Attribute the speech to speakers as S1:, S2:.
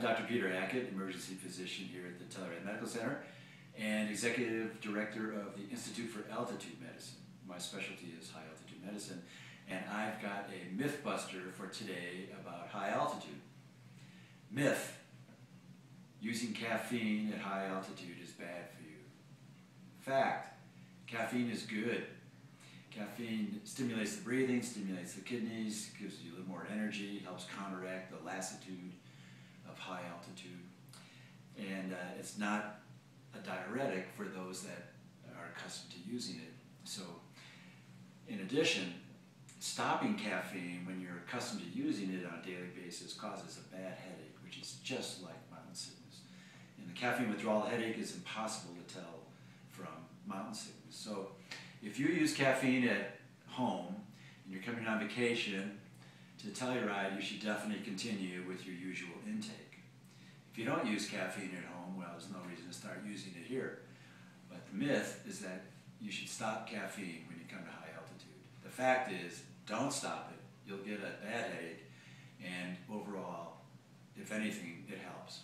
S1: Dr. Peter Hackett, emergency physician here at the Telluride Medical Center and executive director of the Institute for Altitude Medicine. My specialty is high altitude medicine, and I've got a myth buster for today about high altitude. Myth using caffeine at high altitude is bad for you. Fact caffeine is good. Caffeine stimulates the breathing, stimulates the kidneys, gives you a little more energy, helps counteract the lassitude of high altitude. And uh, it's not a diuretic for those that are accustomed to using it. So, in addition, stopping caffeine when you're accustomed to using it on a daily basis causes a bad headache, which is just like mountain sickness. And the caffeine withdrawal headache is impossible to tell from mountain sickness. So, if you use caffeine at home and you're coming on vacation to Telluride, you should definitely continue with your usual intake. If you don't use caffeine at home, well, there's no reason to start using it here. But the myth is that you should stop caffeine when you come to high altitude. The fact is, don't stop it. You'll get a bad headache, and overall, if anything, it helps.